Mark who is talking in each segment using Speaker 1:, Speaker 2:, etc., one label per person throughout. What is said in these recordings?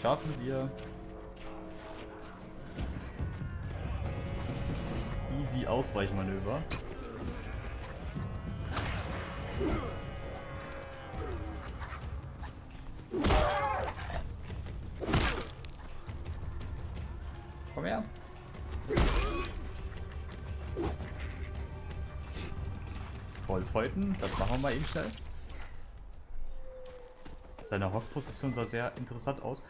Speaker 1: Schaffen wir. Easy Ausweichmanöver. Komm her. Wolfhäuten, das machen wir mal eben schnell. Seine Hockposition sah sehr interessant aus.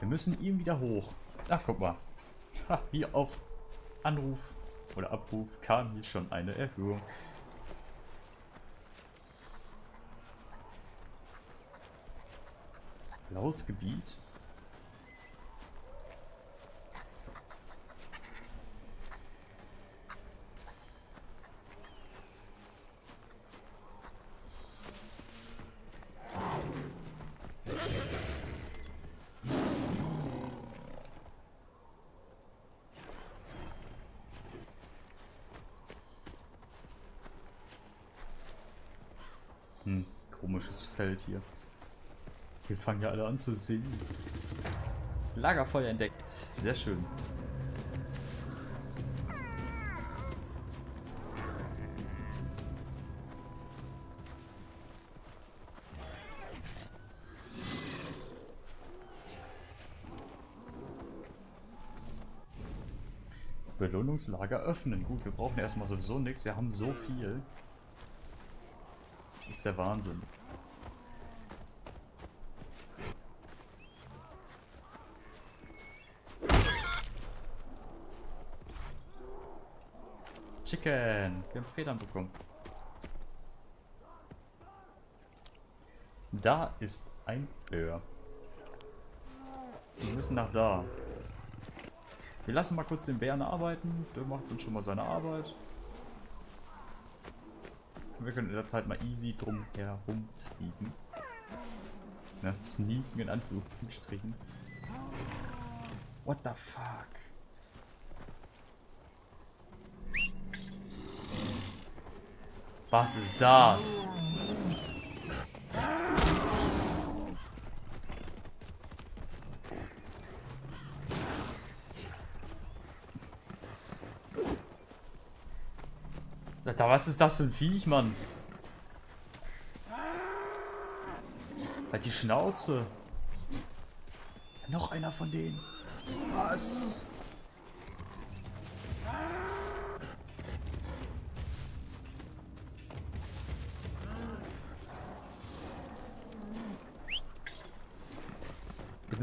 Speaker 1: Wir müssen ihm wieder hoch. Ach, guck mal. Ha, wie auf Anruf oder Abruf kam hier schon eine Erhöhung. Blaues Gebiet. Komisches Feld hier. Wir fangen ja alle an zu singen. Lagerfeuer entdeckt. Sehr schön. Belohnungslager öffnen. Gut, wir brauchen erstmal sowieso nichts. Wir haben so viel. Das ist der Wahnsinn. Chicken. Wir haben Federn bekommen. Da ist ein Bär. Wir müssen nach da. Wir lassen mal kurz den Bären arbeiten. Der macht uns schon mal seine Arbeit. Wir können in der Zeit mal easy drum herum sneaken. Ne, sneaken in Anführungsstrichen. What the fuck? Was ist das? Alter, was ist das für ein Viech, Mann? Halt die Schnauze. Noch einer von denen. Was?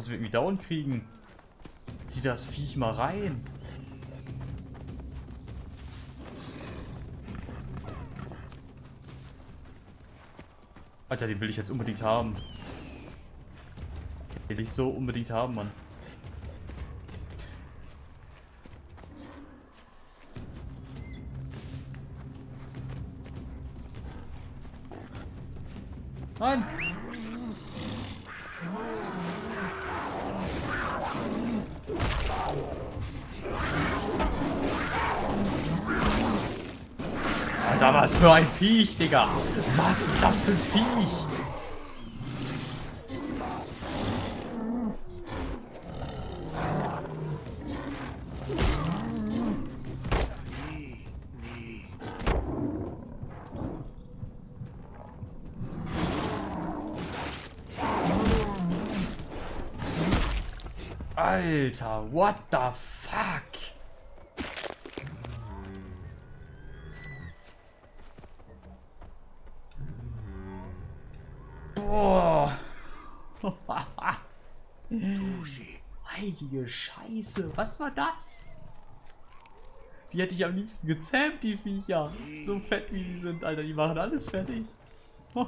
Speaker 1: Müssen wir irgendwie down kriegen. Zieh das Viech mal rein. Alter, den will ich jetzt unbedingt haben. Den will ich so unbedingt haben, Mann. Für ein Viech, Digga. Was ist das für ein Viech? Alter, what the fuck? Heilige Scheiße, was war das? Die hätte ich am liebsten gezähmt, die Viecher. So fett wie die sind, Alter, die machen alles fertig.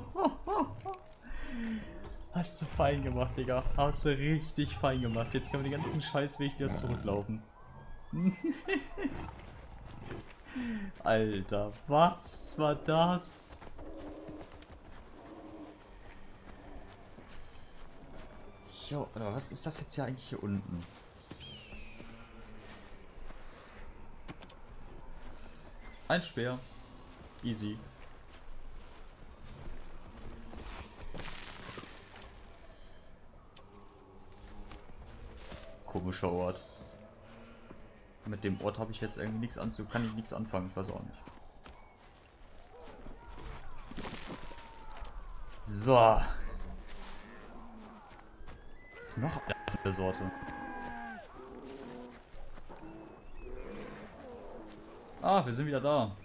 Speaker 1: Hast du fein gemacht, Digga. Hast du richtig fein gemacht. Jetzt können wir den ganzen Scheißweg wieder zurücklaufen. Alter, was war das? Jo, oder was ist das jetzt hier eigentlich hier unten? Ein Speer. Easy. komischer Ort. Mit dem Ort habe ich jetzt irgendwie nichts anzu, kann ich nichts anfangen, ich weiß auch nicht. So. Ist noch eine Sorte? Ah, wir sind wieder da.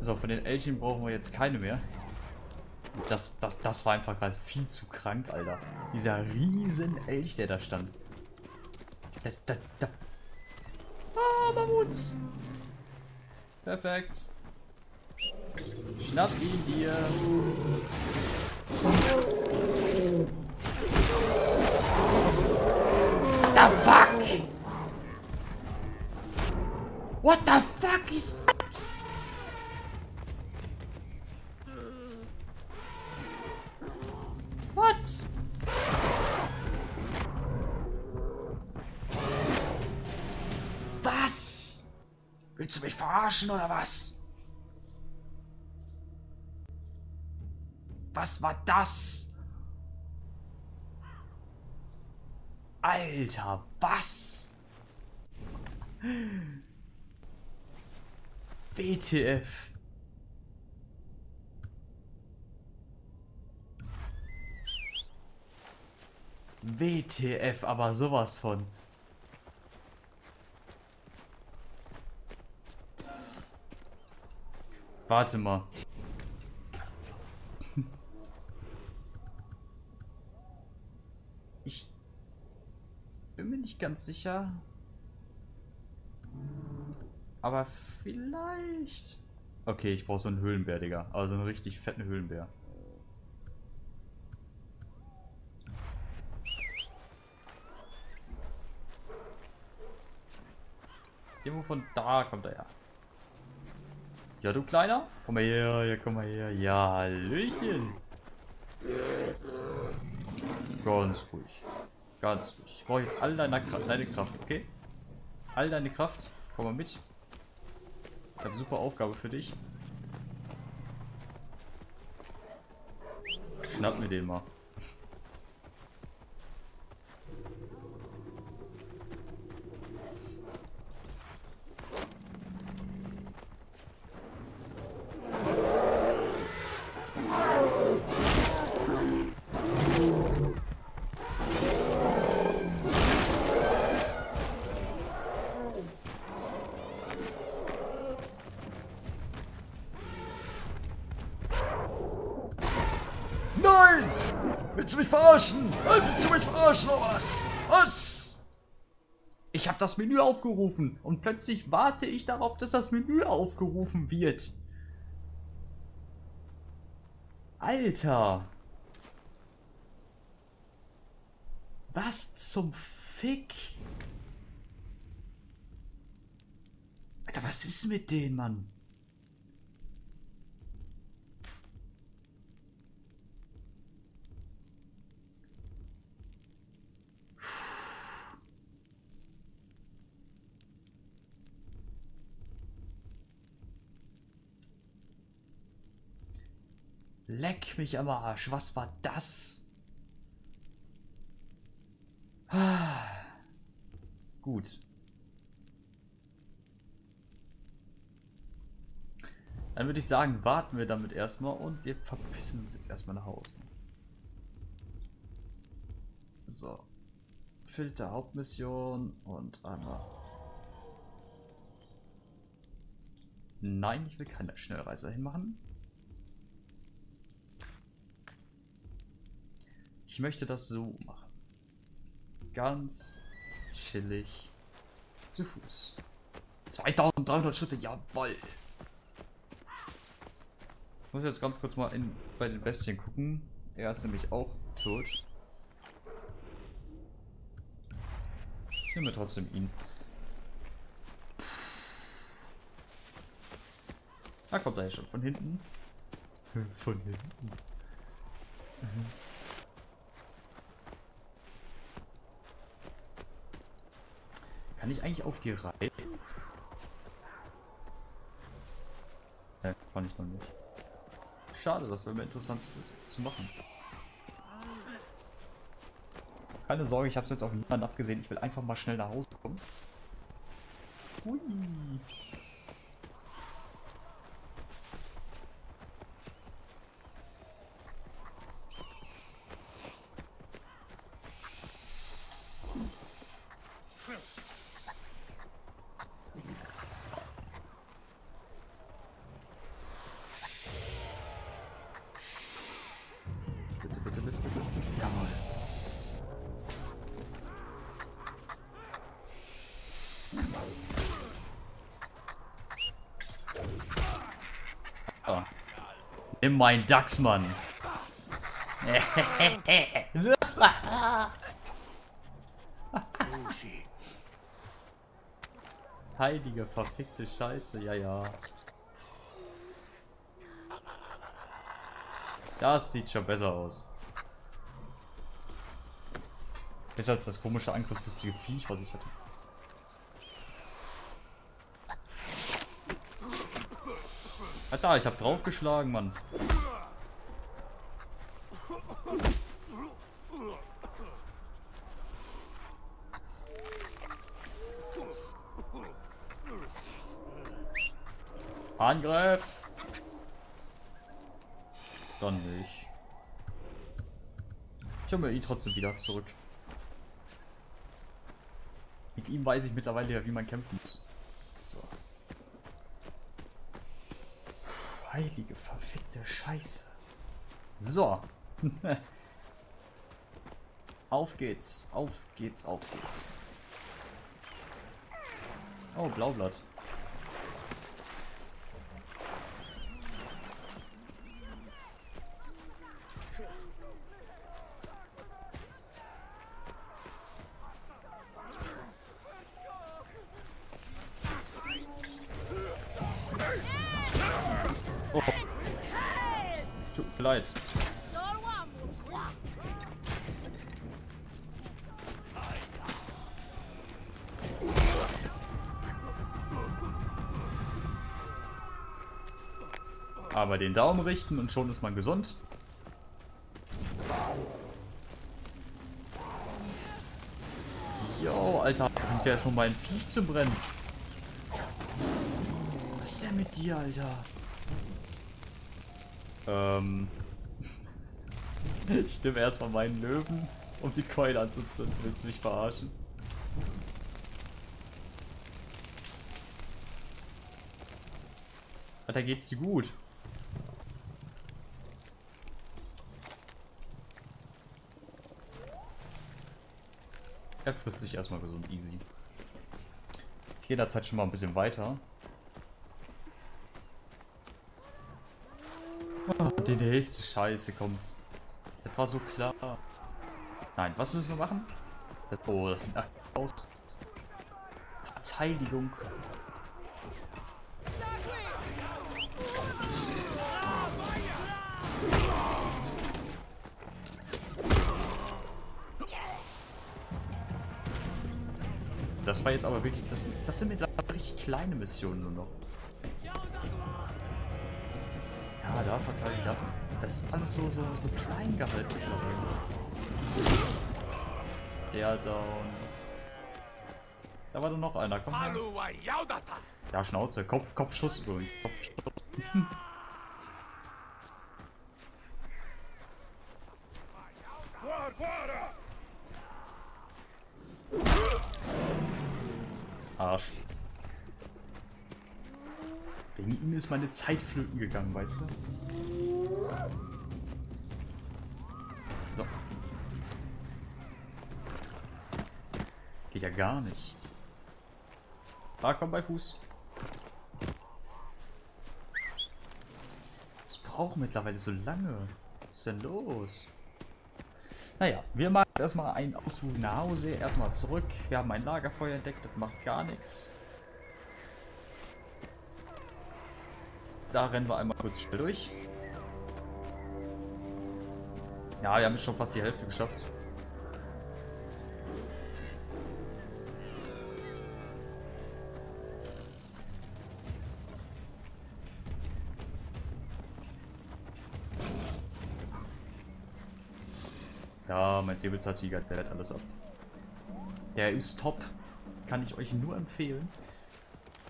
Speaker 1: So, von den Elchen brauchen wir jetzt keine mehr. Das, das, das war einfach gerade viel zu krank, Alter. Dieser riesen Elch, der da stand. Da, da, da. Ah, Mammuts. Perfekt. Schnapp ihn dir. What the fuck? What the fuck is verarschen oder was? Was war das? Alter, was? WTF. WTF, aber sowas von. Warte mal. Ich bin mir nicht ganz sicher. Aber vielleicht... Okay, ich brauche so einen Höhlenbär, Digga. Also einen richtig fetten Höhlenbär. Irgendwo von da kommt er ja. Ja, du Kleiner? Komm mal her, ja, komm mal her. Ja, Hallöchen. Ganz ruhig. Ganz ruhig. Ich brauche jetzt all deine, deine Kraft, okay? All deine Kraft. Komm mal mit. Ich habe super Aufgabe für dich. Schnapp mir den mal. Verarschen? Willst du mich verarschen oder was? Was? Ich habe das Menü aufgerufen und plötzlich warte ich darauf, dass das Menü aufgerufen wird. Alter. Was zum Fick? Alter, was ist mit denen, Mann? Leck mich am Arsch. Was war das? Gut. Dann würde ich sagen, warten wir damit erstmal und wir verpissen uns jetzt erstmal nach Hause. So. Filter Hauptmission und einmal. Nein, ich will keine Schnellreise hinmachen. Ich möchte das so machen. Ganz chillig zu Fuß. 2300 Schritte, jawoll. Ich muss jetzt ganz kurz mal in, bei den Bestien gucken. Er ist nämlich auch tot. Ich nehme trotzdem ihn. Da kommt er ja schon von hinten. Von hinten. Mhm. Kann ich eigentlich auf die reiten? Ne, kann ich noch nicht. schade, das wäre mir interessant zu, zu machen. Keine Sorge, ich habe es jetzt auf niemanden abgesehen. Ich will einfach mal schnell nach Hause kommen. Hui. Nimm mein Dachsmann. Heilige verfickte Scheiße, ja, ja. Das sieht schon besser aus. Besser als das komische, angriffslustige Viech, was ich hatte. Alter, ich hab draufgeschlagen, Mann. Angriff! Dann nicht. Ich hole mir ihn trotzdem wieder zurück. Mit ihm weiß ich mittlerweile ja, wie man kämpfen muss. So. Puh, heilige verfickte Scheiße. So. auf geht's, auf geht's, auf geht's. Oh, Blaublatt. Oh. Tut mir leid. Aber den Daumen richten und schon ist man gesund. Jo, Alter, bringt ja erstmal mein Viech zum Brennen. Was ist denn mit dir, Alter? Ähm. Ich nehme erstmal meinen Löwen, um die Keule anzuzünden. Willst du mich verarschen? Alter, geht's dir gut? Er frisst sich erstmal gesund, easy. Ich gehe in der Zeit schon mal ein bisschen weiter. Oh, die nächste Scheiße kommt. Das war so klar. Nein, was müssen wir machen? Oh, das sieht nach aus. Verteidigung. Das war jetzt aber wirklich, das, das sind mittlerweile richtig kleine Missionen nur noch. Da. Das ist alles so, so, so klein gehalten. Der down. Da war doch noch einer, komm her. Ja, Schnauze, Kopf, Kopfschuss übrigens. Kopfschuss. Arsch. Wegen ihm ist meine Zeit flöten gegangen, weißt du? So. Geht ja gar nicht. Ah, komm bei Fuß. Was braucht mittlerweile so lange? Was ist denn los? Naja, wir machen jetzt erstmal einen Ausflug nach Hause, erstmal zurück. Wir haben ein Lagerfeuer entdeckt, das macht gar nichts. Da rennen wir einmal kurz schnell durch. Ja, wir haben jetzt schon fast die Hälfte geschafft. Ja, mein Säbelzahntiger, der lädt alles ab. Der ist top. Kann ich euch nur empfehlen.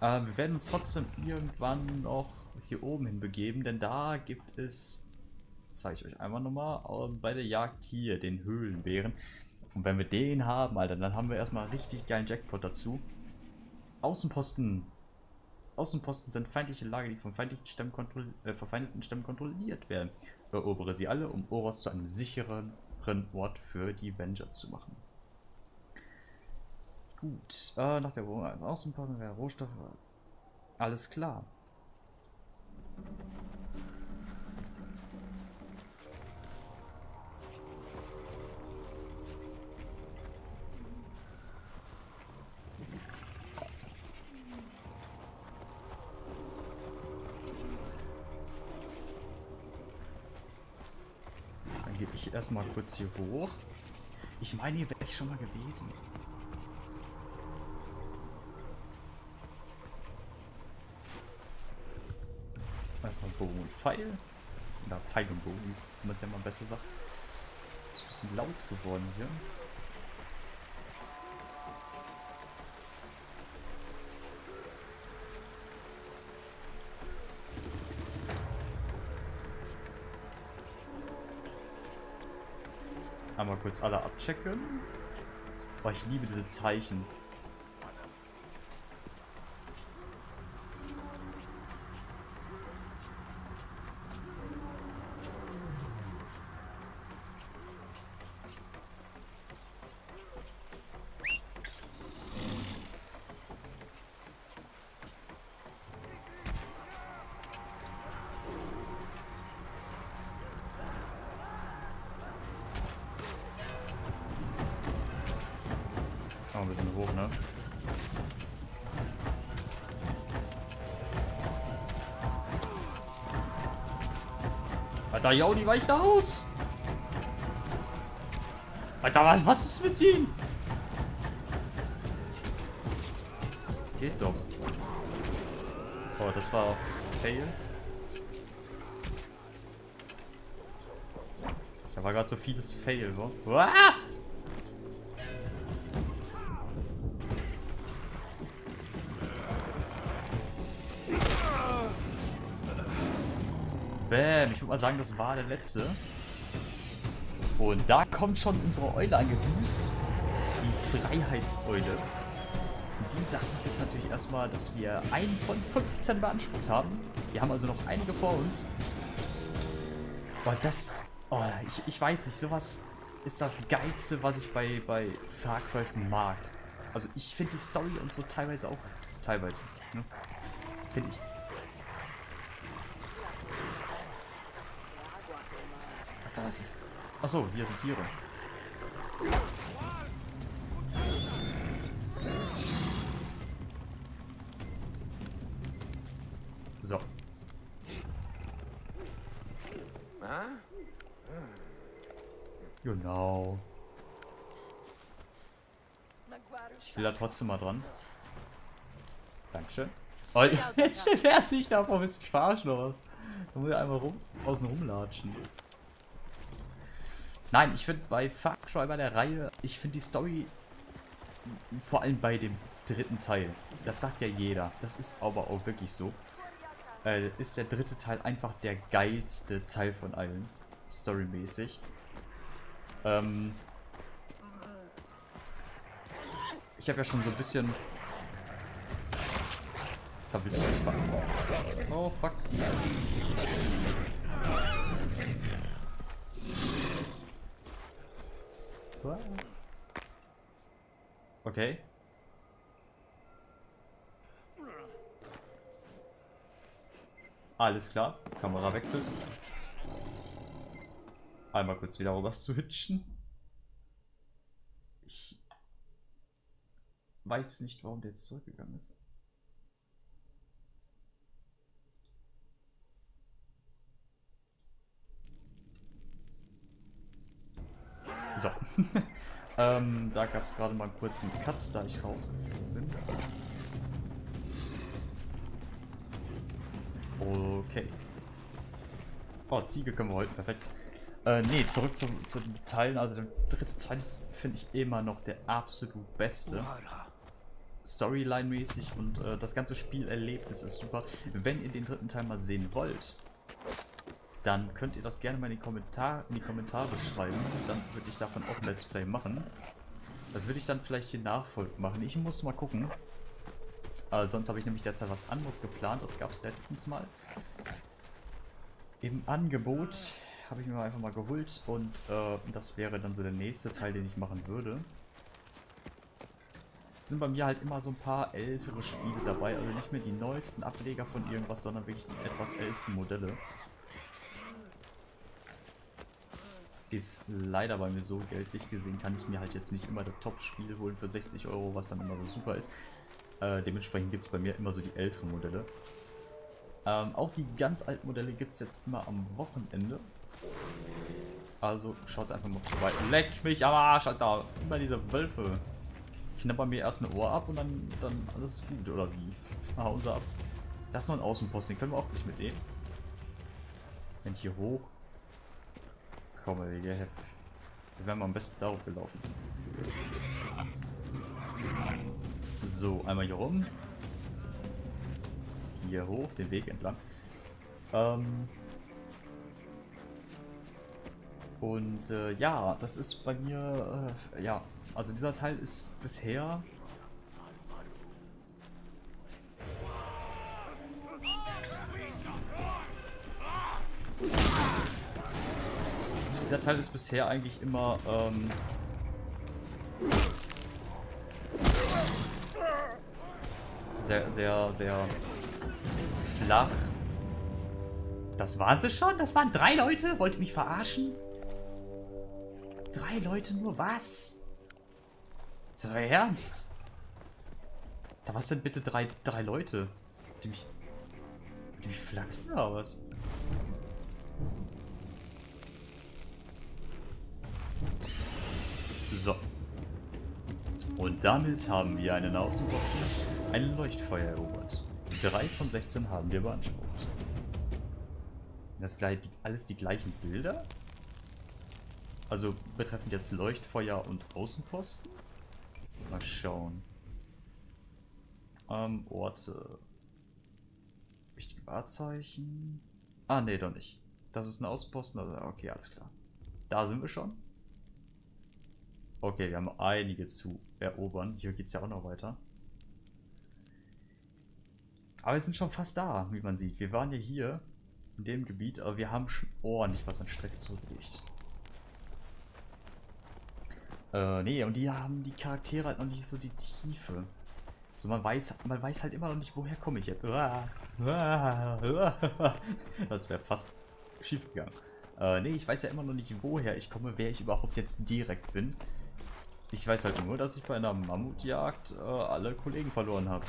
Speaker 1: Äh, wir werden uns trotzdem irgendwann noch hier oben hin begeben, denn da gibt es, zeige ich euch einmal nochmal, äh, bei der Jagd hier, den Höhlenbären. Und wenn wir den haben, Alter, dann haben wir erstmal richtig geilen Jackpot dazu. Außenposten. Außenposten sind feindliche Lager, die von feindlichen Stämmen, äh, verfeindeten Stämmen kontrolliert werden. Erobere sie alle, um Oros zu einem sicheren Ort für die Avenger zu machen. Gut, äh, nach der Wohnung als Außenposten wäre Rohstoffe. Alles klar. Dann gehe ich erstmal kurz hier hoch. Ich meine, hier wäre ich schon mal gewesen. Erstmal Bogen und Pfeil. Oder Pfeil und Bogen, wie man es ja mal besser sagt. Ist ein bisschen laut geworden hier. Einmal kurz alle abchecken. Oh, ich liebe diese Zeichen. Bisschen hoch, ne? Alter, Jaudi, weich da aus! Alter, was, was ist mit denen? Geht doch. Oh, das war Fail. Da war gerade so vieles Fail, wa? Uah! Würde mal sagen, das war der letzte. Und da kommt schon unsere Eule angedüst. Die Freiheitseule. Die sagt uns jetzt natürlich erstmal, dass wir einen von 15 beansprucht haben. Wir haben also noch einige vor uns. Boah, das... Oh, ich, ich weiß nicht, sowas ist das Geilste, was ich bei, bei Far Cry mag. Also ich finde die Story und so teilweise auch... Teilweise, ne? Finde ich Das. Achso, hier sind Tiere. So. Genau. Ich will da trotzdem mal dran. Dankeschön. Oh, jetzt steht er sich da, warum willst du mich verarschen oder was? Da muss er einmal rum, außen rumlatschen. Nein, ich finde bei Far Cry bei der Reihe, ich finde die Story, vor allem bei dem dritten Teil, das sagt ja jeder, das ist aber auch wirklich so, äh, ist der dritte Teil einfach der geilste Teil von allen, storymäßig. Ähm, ich habe ja schon so ein bisschen... Da willst du nicht fahren. Oh, fuck. Okay. Alles klar. Kamera wechselt. Einmal kurz wieder rüber switchen. Ich weiß nicht, warum der jetzt zurückgegangen ist. So. ähm, da gab es gerade mal einen kurzen Cut, da ich rausgeflogen bin. Okay. Oh, Ziege können wir heute, perfekt. Äh, nee, zurück zu, zu den Teilen. Also der dritte Teil ist, finde ich, immer noch der absolut beste. Storyline-mäßig und äh, das ganze Spielerlebnis ist super. Wenn ihr den dritten Teil mal sehen wollt, dann könnt ihr das gerne mal in die, Kommentar in die Kommentare schreiben. Dann würde ich davon auch ein Let's Play machen. Das würde ich dann vielleicht hier nachfolgend machen. Ich muss mal gucken. Äh, sonst habe ich nämlich derzeit was anderes geplant. Das gab es letztens mal. Im Angebot habe ich mir einfach mal geholt. Und äh, das wäre dann so der nächste Teil, den ich machen würde. Es sind bei mir halt immer so ein paar ältere Spiele dabei. Also nicht mehr die neuesten Ableger von irgendwas, sondern wirklich die etwas älteren Modelle. Ist leider bei mir so geldlich gesehen, kann ich mir halt jetzt nicht immer das Top-Spiel holen für 60 Euro, was dann immer so super ist. Äh, dementsprechend gibt es bei mir immer so die älteren Modelle. Ähm, auch die ganz alten Modelle gibt es jetzt immer am Wochenende. Also schaut einfach mal vorbei. Leck mich am Arsch, Alter. Immer diese Wölfe. Knapper mir erst ein Ohr ab und dann, dann alles gut, oder wie? Ah, unser ab. Das ist noch ein Außenposten, den können wir auch nicht mitnehmen. Wenn hier hoch. Komm, wir Wir wären am besten darauf gelaufen. So, einmal hier rum. Hier hoch, den Weg entlang. Ähm und äh, ja, das ist bei mir, äh, ja, also dieser Teil ist bisher Teil ist bisher eigentlich immer ähm, sehr, sehr, sehr flach. Das waren sie schon? Das waren drei Leute? Wollt ihr mich verarschen? Drei Leute nur? Was? Ist das euer Ernst? Da was denn bitte drei, drei Leute? Die mich... Die mich flachsen oder was? So. Und damit haben wir einen Außenposten, ein Leuchtfeuer erobert. Drei von 16 haben wir beansprucht. Das gleich alles die gleichen Bilder? Also betreffend jetzt Leuchtfeuer und Außenposten? Mal schauen. Ähm, Orte. Wichtige Wahrzeichen. Ah, nee, doch nicht. Das ist ein Außenposten, also okay, alles klar. Da sind wir schon. Okay, wir haben einige zu erobern. Hier geht es ja auch noch weiter. Aber wir sind schon fast da, wie man sieht. Wir waren ja hier in dem Gebiet, aber wir haben schon ordentlich was an Strecke zurückgelegt. Äh, nee, und die haben die Charaktere halt noch nicht so die Tiefe. So, man weiß, man weiß halt immer noch nicht, woher komme ich jetzt. Das wäre fast schief gegangen. Äh, nee, ich weiß ja immer noch nicht, woher ich komme, wer ich überhaupt jetzt direkt bin. Ich weiß halt nur, dass ich bei einer Mammutjagd äh, alle Kollegen verloren habe.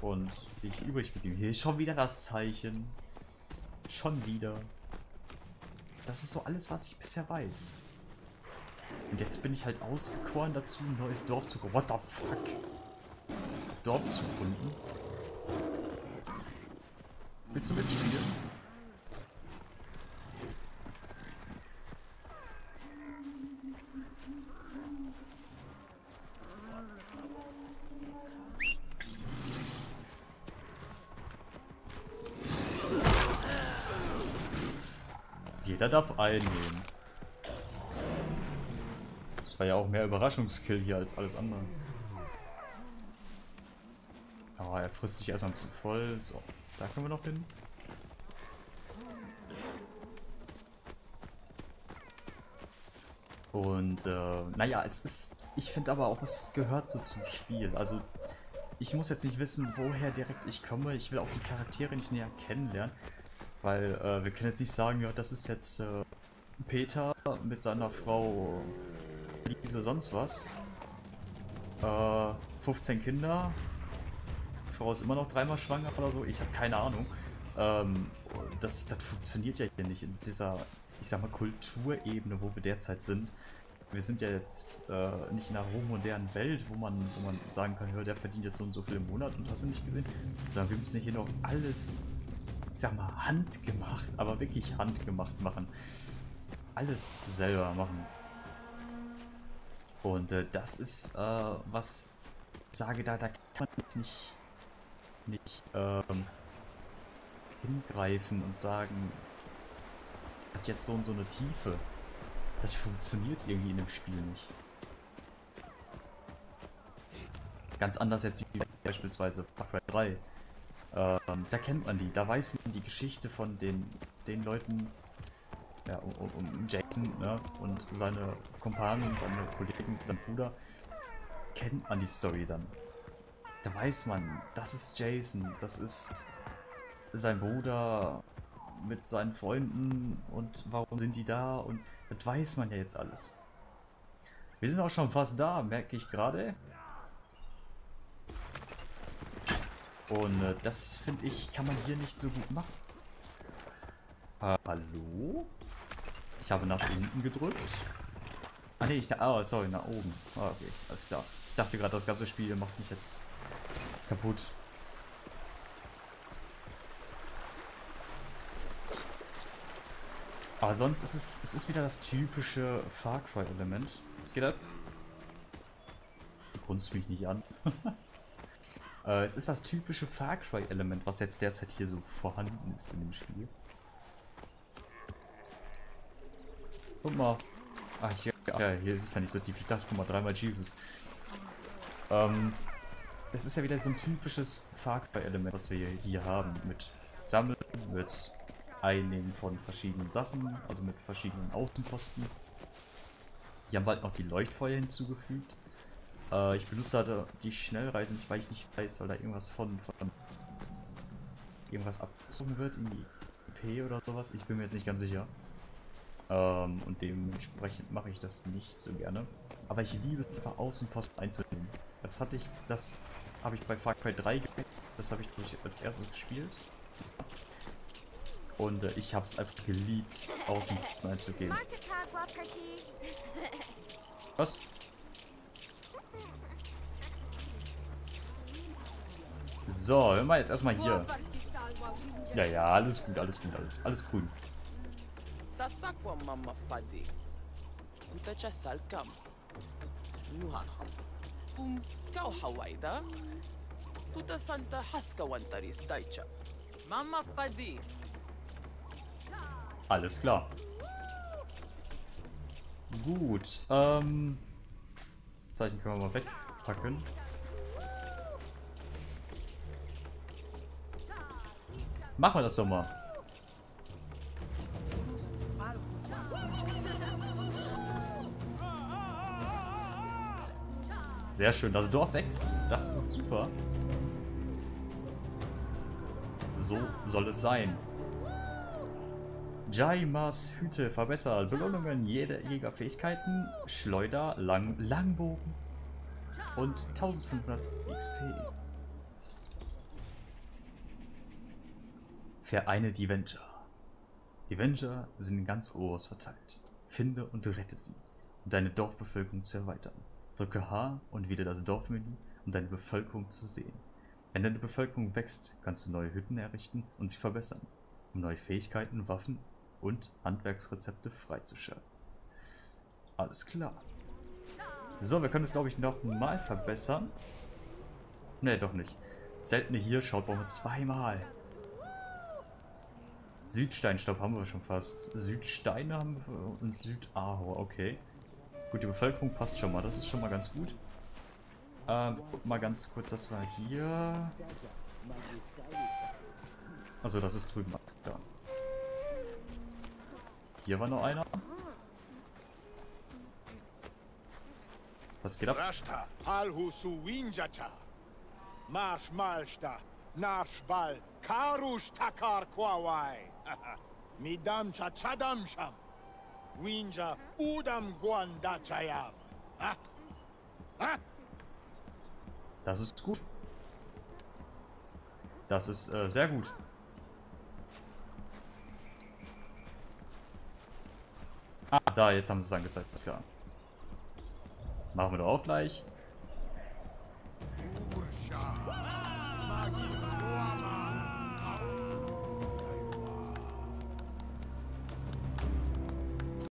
Speaker 1: Und ich übrig geblieben. Hier ist schon wieder das Zeichen. Schon wieder. Das ist so alles, was ich bisher weiß. Und jetzt bin ich halt ausgekoren dazu, ein neues Dorf zu... What the fuck? Dorf zu gründen. Willst du mitspielen? Darf einnehmen. Das war ja auch mehr Überraschungskill hier als alles andere. Aber er frisst sich erstmal ein bisschen voll. So, da können wir noch hin. Und äh, naja, es ist. Ich finde aber auch, es gehört so zum Spiel. Also ich muss jetzt nicht wissen, woher direkt ich komme. Ich will auch die Charaktere nicht näher kennenlernen. Weil äh, wir können jetzt nicht sagen, ja, das ist jetzt äh, Peter mit seiner Frau Lise sonst was. Äh, 15 Kinder. Die Frau ist immer noch dreimal schwanger oder so. Ich habe keine Ahnung. Ähm, das, das funktioniert ja hier nicht in dieser, ich sag mal, Kulturebene, wo wir derzeit sind. Wir sind ja jetzt äh, nicht in einer hochmodernen Welt, wo man, wo man sagen kann, ja, der verdient jetzt so und so viel im Monat und hast du nicht gesehen. Sondern wir müssen hier noch alles ich sag mal, handgemacht, aber wirklich handgemacht machen. alles selber machen. Und äh, das ist, äh, was sage, da, da kann man jetzt nicht, nicht ähm, hingreifen und sagen, hat jetzt so und so eine Tiefe. Das funktioniert irgendwie in dem Spiel nicht. Ganz anders jetzt wie beispielsweise Far Cry 3. Ähm, da kennt man die, da weiß man die Geschichte von den, den Leuten, ja, um, um Jason ne, und seine Kumpanen, seine Kollegen, sein Bruder, kennt man die Story dann. Da weiß man, das ist Jason, das ist sein Bruder mit seinen Freunden und warum sind die da und das weiß man ja jetzt alles. Wir sind auch schon fast da, merke ich gerade. Und äh, das finde ich, kann man hier nicht so gut machen. Äh, hallo? Ich habe nach unten gedrückt. Ah ne, ich da. Oh, sorry, nach oben. Ah, okay, alles klar. Ich dachte gerade, das ganze Spiel macht mich jetzt kaputt. Aber sonst ist es, es ist wieder das typische Far Cry-Element. Was geht ab? Du grunzt mich nicht an. äh, es ist das typische Far Cry-Element, was jetzt derzeit hier so vorhanden ist in dem Spiel. Guck mal. Ach, hier, ja, hier ist es ja nicht so tief. Ich dachte, guck mal, dreimal Jesus. Ähm, es ist ja wieder so ein typisches Far Cry-Element, was wir hier haben. Mit Sammeln, mit Einnehmen von verschiedenen Sachen, also mit verschiedenen Außenposten. Hier haben wir halt noch die Leuchtfeuer hinzugefügt. Äh, ich benutze halt die Schnellreisen, weil ich nicht weiß, weil da irgendwas von, von irgendwas abgezogen wird, irgendwie P oder sowas. Ich bin mir jetzt nicht ganz sicher. Ähm, und dementsprechend mache ich das nicht so gerne. Aber ich liebe es einfach Außenposten einzunehmen. Das hatte ich, das habe ich bei Far Cry 3 gemacht. Das habe ich als erstes gespielt. Und äh, ich habe es einfach geliebt, Außenposten einzugehen. Was? So, hör mal jetzt erstmal hier. Ja, ja, alles gut, alles gut, alles, alles grün. um kau hawaida tuta santa haska wantaris daicha. Mamafpadi alles klar. Gut ähm das Zeichen können wir mal wegpacken machen wir das doch mal Sehr schön, das Dorf wächst. Das ist super. So soll es sein. Jaimas Hüte verbessert. Belohnungen jeder Jägerfähigkeiten. Schleuder, Lang Langbogen. Und 1500 XP. Vereine die Venture. Die Venture sind in ganz Oros verteilt. Finde und rette sie, um deine Dorfbevölkerung zu erweitern. Drücke H und wieder das Dorfmenü, um deine Bevölkerung zu sehen. Wenn deine Bevölkerung wächst, kannst du neue Hütten errichten und sie verbessern, um neue Fähigkeiten, Waffen und Handwerksrezepte freizuschalten. Alles klar. So, wir können es glaube ich noch mal verbessern. Ne, doch nicht. Seltene hier, schaut brauchen wir zweimal. Südsteinstaub haben wir schon fast. Südsteine haben wir und Südahor, okay. Gut, die Bevölkerung passt schon mal. Das ist schon mal ganz gut. Ähm, mal ganz kurz, das war hier. Also das ist drüben. Ja. Hier war noch einer. Was geht ab? Marsch malsta, narschbal, karush takar kwawai. Midam chachadam sham. Winja Udam Guandachayam. Ha? Ha? Das ist gut. Das ist äh, sehr gut. Ah, da, jetzt haben sie es angezeigt, ist klar. Machen wir doch auch gleich.